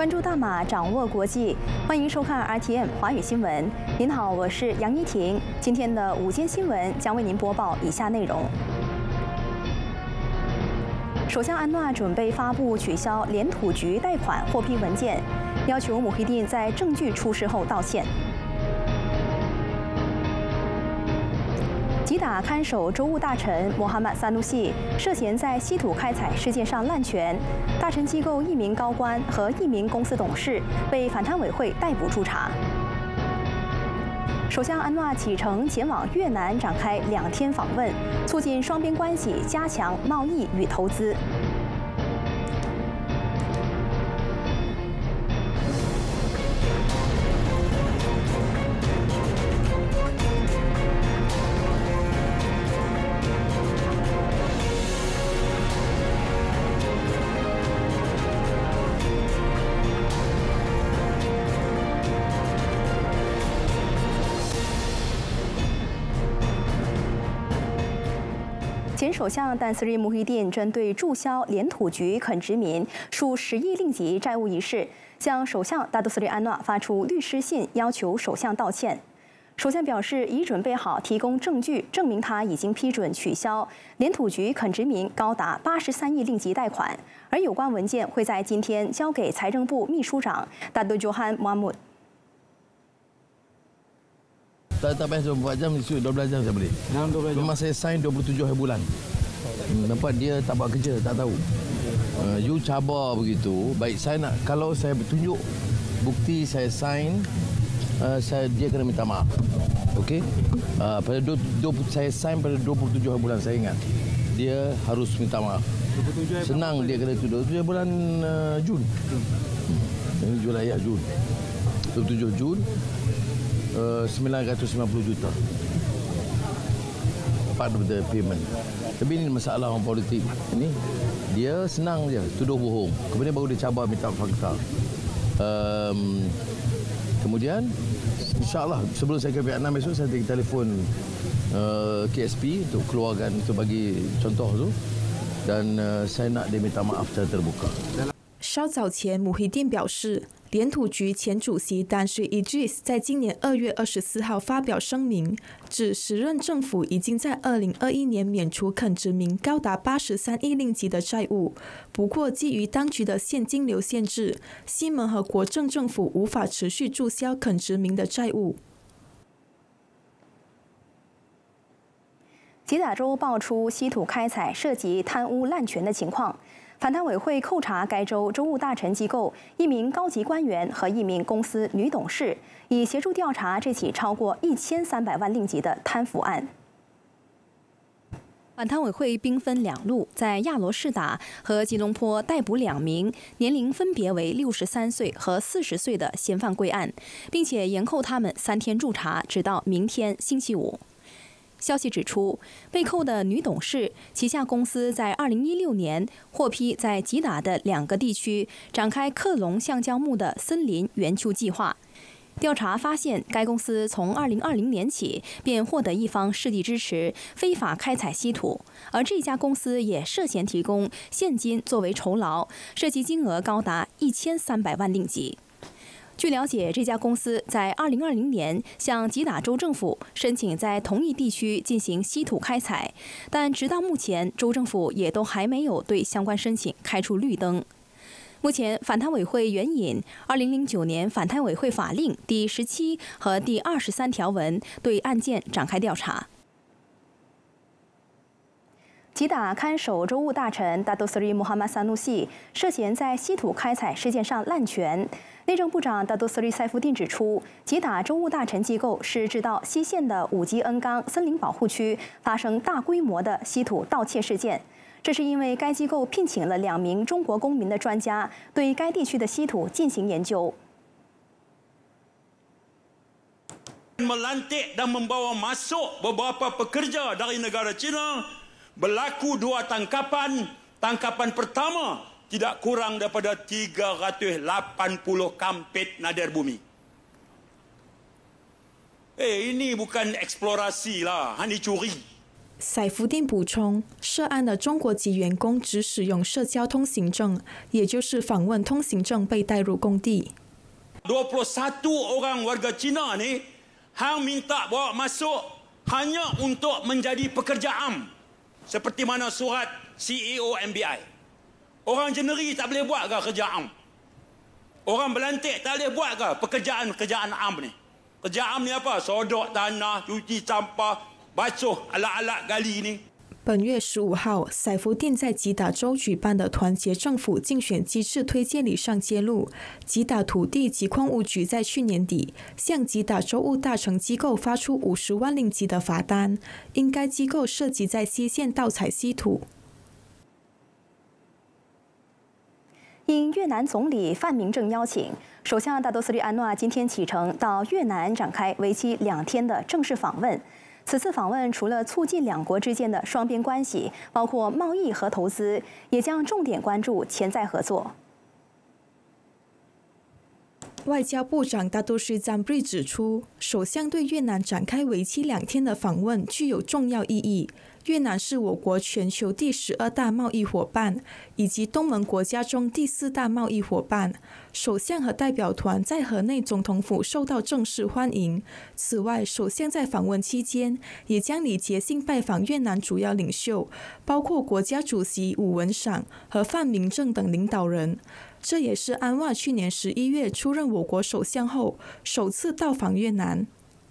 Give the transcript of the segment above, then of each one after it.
关注大马，掌握国际，欢迎收看 RTM 华语新闻。您好，我是杨依婷。今天的午间新闻将为您播报以下内容：首相安纳准备发布取消联土局贷款获批文件，要求姆黑丁在证据出示后道歉。击打看守州务大臣穆罕默萨努西涉嫌在稀土开采事件上滥权，大臣机构一名高官和一名公司董事被反贪委会逮捕驻查。首相安纳启程前往越南展开两天访问，促进双边关系，加强贸易与投资。前首相丹斯里穆希丁针对注销联土局肯殖民数十亿令吉债务一事，向首相大杜斯里安纳发出律师信，要求首相道歉。首相表示已准备好提供证据，证明他已经批准取消联土局肯殖民高达八十三亿令吉贷款，而有关文件会在今天交给财政部秘书长达杜约翰·马穆。Tak, tak payah 24 jam, 12 jam saya boleh. Memang saya sign 27 hari bulan. Hmm, nampak dia tak buat kerja, tak tahu. Uh, you cabar begitu, baik saya nak, kalau saya bertunjuk bukti saya sign, uh, saya, dia kena minta maaf. Okey? Uh, pada 20, 20, saya sign pada 27 hari bulan, saya ingat. Dia harus minta maaf. Senang dia kena tuduh. 27 bulan uh, Jun. Ini Julai ya, Jun. 27 Jun, uh, 990 juta. Part of the payment. Tapi ini masalah orang politik. Ini dia senang je tuduh bohong. Kemudian baru dia cabar minta fakta. Um, kemudian insyaAllah sebelum saya ke Vietnam esok saya telefon uh, KSP untuk keluarkan untuk bagi contoh tu. Dan uh, saya nak dia minta maaf secara terbuka 稍早前，穆黑丁表示，联土局前主席丹水伊 i s 在今年二月二十四号发表声明，指时任政府已经在二零二一年免除肯殖民高达八十三亿令吉的债务。不过，基于当局的现金流限制，西门和国政政府无法持续注销肯殖民的债务。吉打州爆出稀土开采涉及贪污滥权的情况。反贪委会扣查该州州务大臣机构一名高级官员和一名公司女董事，以协助调查这起超过一千三百万令吉的贪腐案。反贪委会兵分两路，在亚罗士打和吉隆坡逮捕两名年龄分别为六十三岁和四十岁的嫌犯归案，并且延后他们三天驻查，直到明天星期五。消息指出，被扣的女董事旗下公司在2016年获批在吉打的两个地区展开克隆橡胶木的森林园区计划。调查发现，该公司从2020年起便获得一方势力支持，非法开采稀土，而这家公司也涉嫌提供现金作为酬劳，涉及金额高达1300万令吉。据了解，这家公司在2020年向吉打州政府申请在同一地区进行稀土开采，但直到目前，州政府也都还没有对相关申请开出绿灯。目前，反贪委会援引2009年反贪委会法令第十七和第二十三条文，对案件展开调查。吉打看守州务大臣达多斯里穆罕默萨努西涉嫌在稀土开采事件上滥权。内政部长达多斯里塞夫丁指出，吉打州务大臣机构是知道西县的五级恩冈森林保护区发生大规模的稀土盗窃事件，这是因为该机构聘请了两名中国公民的专家对该地区的稀土进行研究。melantik dan membawa masuk beberapa pekerja dari negara China berlaku dua tangkapan. Tangkapan pertama tidak kurang daripada 380 kampit nadir bumi. Eh, ini bukan eksplorasi lah, ini curi. 赛福丁补充，涉案的中国籍员工只使用社交通行证，也就是访问通行证，被带入工地。21 orang warga Cina ni hang minta bawa masuk hanya untuk menjadi pekerja am seperti mana surat CEO MBI. Orang jeneri tak boleh buat ke kerja am? Orang belantik tak boleh buat ke pekerjaan-pekerjaan am ni? Kerja am ni apa? Sodok tanah, cuci sampah, basuh alat-alat gali ni. 本月十五号，赛福定在吉打州举办的团结政府竞选机制推荐礼上揭露，吉打土地及矿务局在去年底向吉打州务大成机构发出五十万令吉的罚单，因该机构涉及在西线盗采稀土。应越南总理范明正邀请，首相大多斯里安诺今天启程到越南展开为期两天的正式访问。此次访问除了促进两国之间的双边关系，包括贸易和投资，也将重点关注潜在合作。外交部长大都是赞布瑞指出，首相对越南展开为期两天的访问具有重要意义。越南是我国全球第十二大贸易伙伴，以及东盟国家中第四大贸易伙伴。首相和代表团在河内总统府受到正式欢迎。此外，首相在访问期间也将礼节性拜访越南主要领袖，包括国家主席武文赏和范明正等领导人。这也是安瓦去年十一月出任我国首相后首次到访越南。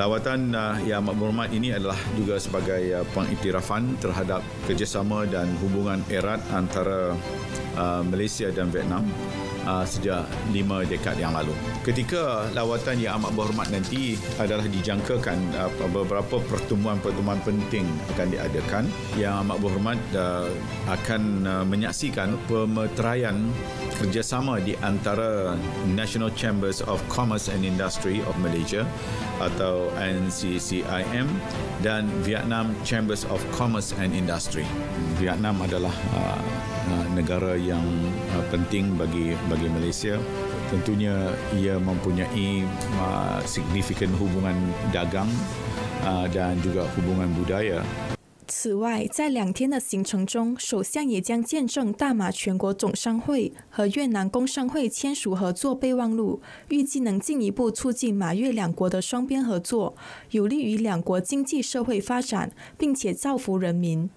Lawatan uh, yang amat berhormat ini adalah juga sebagai uh, pengiktirafan terhadap kerjasama dan hubungan erat antara uh, Malaysia dan Vietnam uh, sejak lima dekad yang lalu. Ketika lawatan yang amat berhormat nanti adalah dijangkakan uh, beberapa pertemuan-pertemuan penting akan diadakan yang amat berhormat uh, akan uh, menyaksikan pemeteraian kerjasama di antara National Chambers of Commerce and Industry of Malaysia atau NCCIM dan Vietnam Chambers of Commerce and Industry. Vietnam adalah uh, negara yang uh, penting bagi bagi Malaysia. Tentunya ia mempunyai uh, signifikan hubungan dagang uh, dan juga hubungan budaya. 此外，在两天的行程中，首相也将见证大马全国总商会和越南工商会签署合作备忘录，预计能进一步促进马越两国的双边合作，有利于两国经济社会发展，并且造福人民。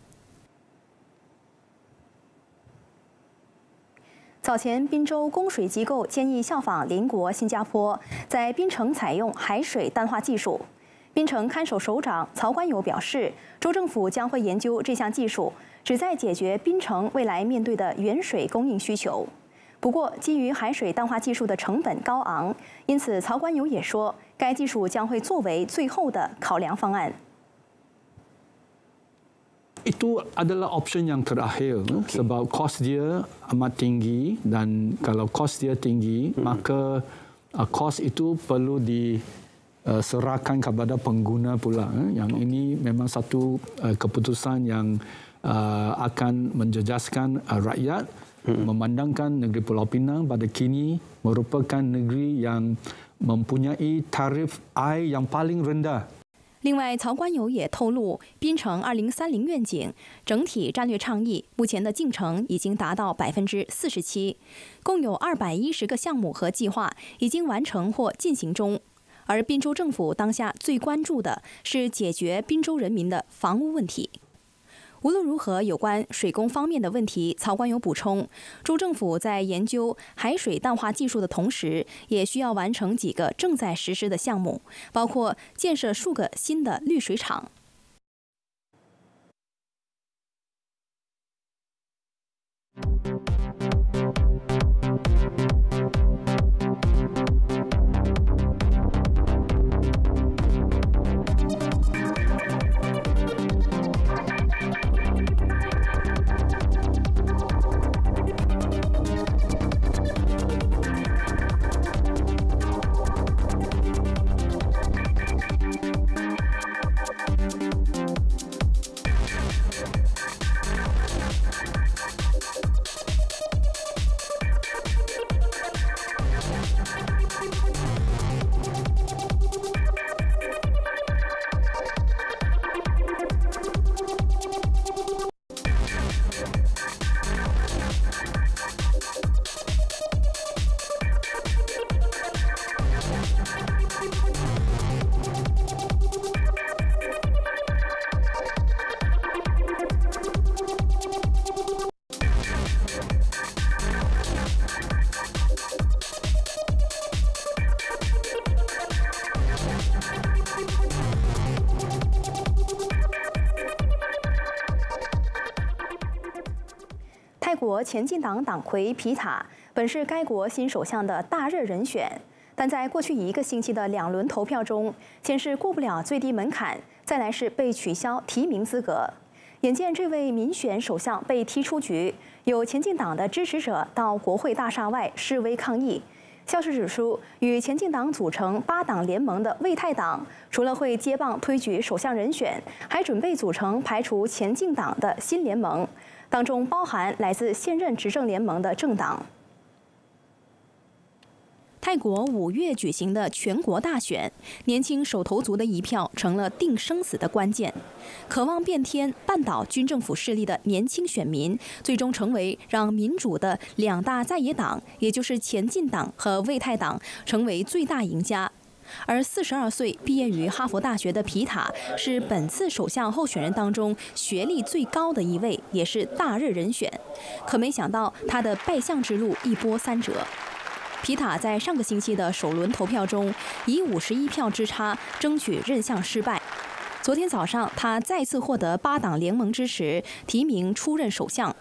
早前，滨州供水机构建议效仿邻国新加坡，在滨城采用海水淡化技术。滨城看守首长曹冠友表示，州政府将会研究这项技术，旨在解决滨城未来面对的原水供应需求。不过，基于海水淡化技术的成本高昂，因此曹冠友也说，该技术将会作为最后的考量方案。Itu adalah option yang terakhir sebab kos dia amat tinggi dan kalau kos dia tinggi maka kos itu perlu di uh, serahkan kepada pengguna pula. Eh? Yang ini memang satu uh, keputusan yang uh, akan menjejaskan uh, rakyat hmm. memandangkan negeri Pulau Pinang pada kini merupakan negeri yang mempunyai tarif air yang paling rendah 另外，曹官友也透露，滨城二零三零愿景整体战略倡议目前的进程已经达到百分之四十七，共有二百一十个项目和计划已经完成或进行中。而滨州政府当下最关注的是解决滨州人民的房屋问题。无论如何有关水工方面的问题曹官有补充。州政府在研究海水淡化技术的同时也需要完成几个正在实施的项目包括建设数个新的滤水厂。国前进党党魁皮塔本是该国新首相的大热人选，但在过去一个星期的两轮投票中，先是过不了最低门槛，再来是被取消提名资格。眼见这位民选首相被踢出局，有前进党的支持者到国会大厦外示威抗议。消息指出，与前进党组成八党联盟的卫泰党，除了会接棒推举首相人选，还准备组成排除前进党的新联盟。当中包含来自现任执政联盟的政党。泰国五月举行的全国大选，年轻手头族的一票成了定生死的关键。渴望变天、绊倒军政府势力的年轻选民，最终成为让民主的两大在野党，也就是前进党和卫泰党，成为最大赢家。而四十二岁毕业于哈佛大学的皮塔是本次首相候选人当中学历最高的一位，也是大热人选。可没想到他的败相之路一波三折。皮塔在上个星期的首轮投票中以五十一票之差争取任相失败。昨天早上他再次获得八党联盟支持，提名出任首相。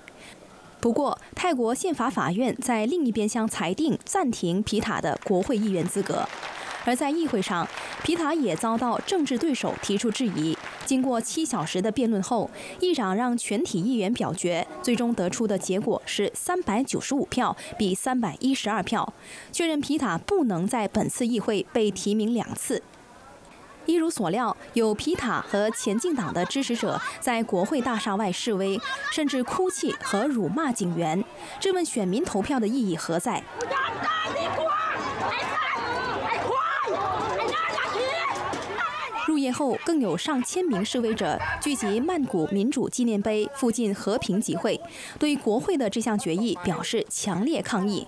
不过，泰国宪法法院在另一边厢裁定暂停皮塔的国会议员资格。而在议会上，皮塔也遭到政治对手提出质疑。经过七小时的辩论后，议长让全体议员表决，最终得出的结果是三百九十五票比三百一十二票，确认皮塔不能在本次议会被提名两次。一如所料，有皮塔和前进党的支持者在国会大厦外示威，甚至哭泣和辱骂警员，质问选民投票的意义何在。入夜后，更有上千名示威者聚集曼谷民主纪念碑附近和平集会，对国会的这项决议表示强烈抗议。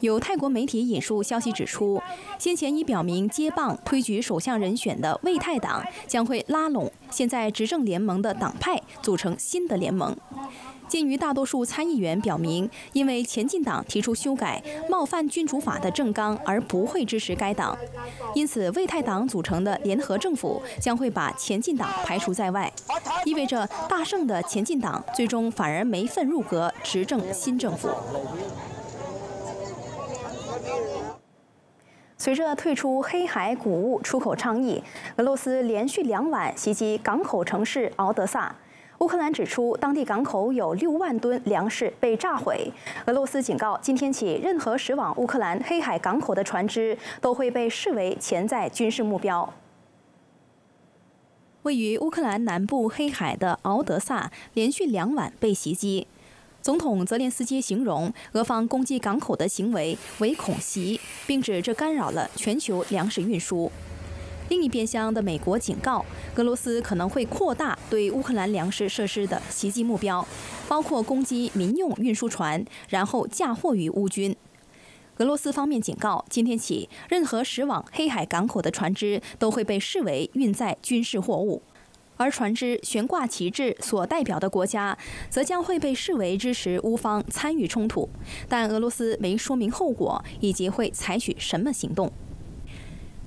有泰国媒体引述消息指出，先前已表明接棒推举首相人选的卫泰党将会拉拢现在执政联盟的党派，组成新的联盟。鉴于大多数参议员表明，因为前进党提出修改冒犯君主法的政纲而不会支持该党，因此卫泰党组成的联合政府将会把前进党排除在外，意味着大胜的前进党最终反而没份入阁执政新政府。随着退出黑海谷物出口倡议，俄罗斯连续两晚袭击港口城市敖德萨。乌克兰指出，当地港口有六万吨粮食被炸毁。俄罗斯警告，今天起，任何驶往乌克兰黑海港口的船只都会被视为潜在军事目标。位于乌克兰南部黑海的敖德萨连续两晚被袭击。总统泽连斯基形容俄方攻击港口的行为为恐袭，并指这干扰了全球粮食运输。另一边厢的美国警告，俄罗斯可能会扩大对乌克兰粮食设施的袭击目标，包括攻击民用运输船，然后嫁祸于乌军。俄罗斯方面警告，今天起，任何驶往黑海港口的船只都会被视为运载军事货物，而船只悬挂旗帜所代表的国家，则将会被视为支持乌方参与冲突。但俄罗斯没说明后果以及会采取什么行动。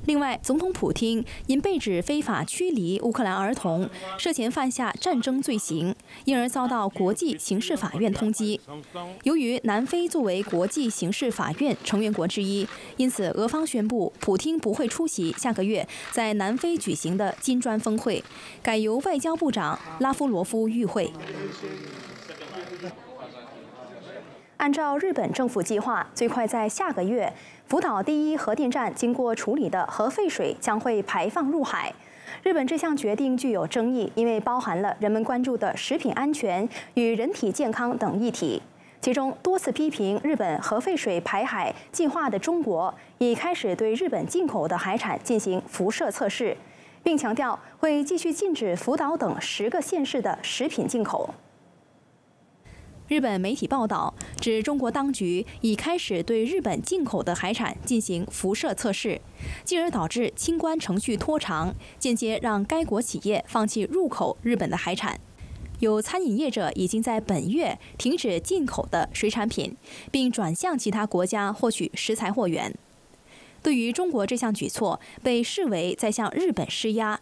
另外，总统普京因被指非法驱离乌克兰儿童，涉嫌犯下战争罪行，因而遭到国际刑事法院通缉。由于南非作为国际刑事法院成员国之一，因此俄方宣布普京不会出席下个月在南非举行的金砖峰会，改由外交部长拉夫罗夫与会。按照日本政府计划，最快在下个月，福岛第一核电站经过处理的核废水将会排放入海。日本这项决定具有争议，因为包含了人们关注的食品安全与人体健康等议题。其中，多次批评日本核废水排海计划的中国，已开始对日本进口的海产进行辐射测试，并强调会继续禁止福岛等十个县市的食品进口。日本媒体报道指，中国当局已开始对日本进口的海产进行辐射测试，进而导致清关程序拖长，间接让该国企业放弃入口日本的海产。有餐饮业者已经在本月停止进口的水产品，并转向其他国家获取食材货源。对于中国这项举措，被视为在向日本施压。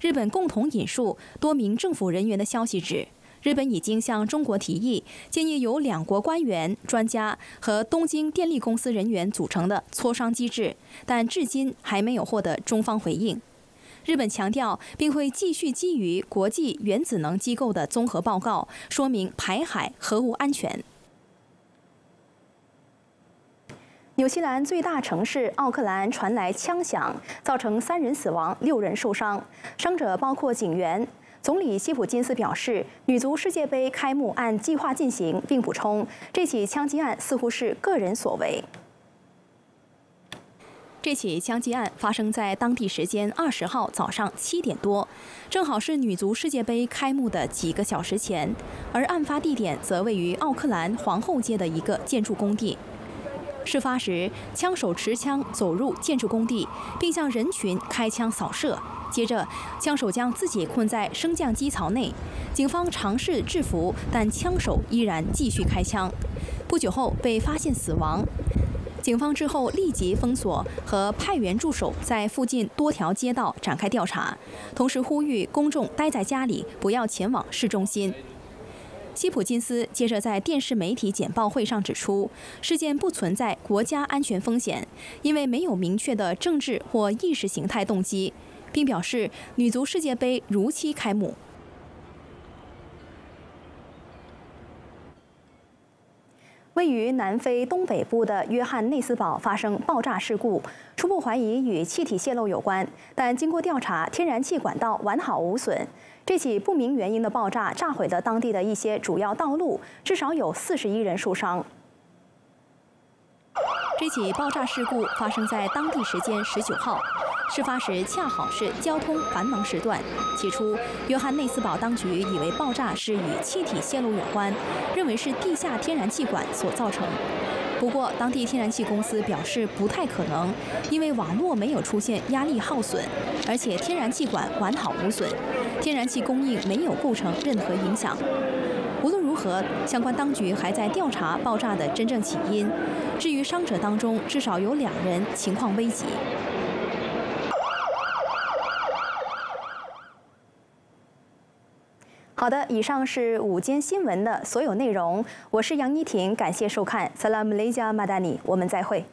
日本共同引述多名政府人员的消息指。日本已经向中国提议，建议由两国官员、专家和东京电力公司人员组成的磋商机制，但至今还没有获得中方回应。日本强调，并会继续基于国际原子能机构的综合报告，说明排海核物安全。纽西兰最大城市奥克兰传来枪响，造成三人死亡、六人受伤，伤者包括警员。总理希普金斯表示，女足世界杯开幕按计划进行，并补充，这起枪击案似乎是个人所为。这起枪击案发生在当地时间二十号早上七点多，正好是女足世界杯开幕的几个小时前，而案发地点则位于奥克兰皇后街的一个建筑工地。事发时，枪手持枪走入建筑工地，并向人群开枪扫射。接着，枪手将自己困在升降机槽内，警方尝试制服，但枪手依然继续开枪。不久后被发现死亡。警方之后立即封锁和派员驻守在附近多条街道展开调查，同时呼吁公众待在家里，不要前往市中心。希普金斯接着在电视媒体简报会上指出，事件不存在国家安全风险，因为没有明确的政治或意识形态动机。并表示，女足世界杯如期开幕。位于南非东北部的约翰内斯堡发生爆炸事故，初步怀疑与气体泄漏有关，但经过调查，天然气管道完好无损。这起不明原因的爆炸炸毁了当地的一些主要道路，至少有四十一人受伤。这起爆炸事故发生在当地时间十九号。事发时恰好是交通繁忙时段。起初，约翰内斯堡当局以为爆炸是与气体泄漏有关，认为是地下天然气管所造成。不过，当地天然气公司表示不太可能，因为网络没有出现压力耗损，而且天然气管完好无损，天然气供应没有构成任何影响。无论如何，相关当局还在调查爆炸的真正起因。至于伤者当中，至少有两人情况危急。好的，以上是午间新闻的所有内容。我是杨依婷，感谢收看。Salam Malaysia Madani，我们再会。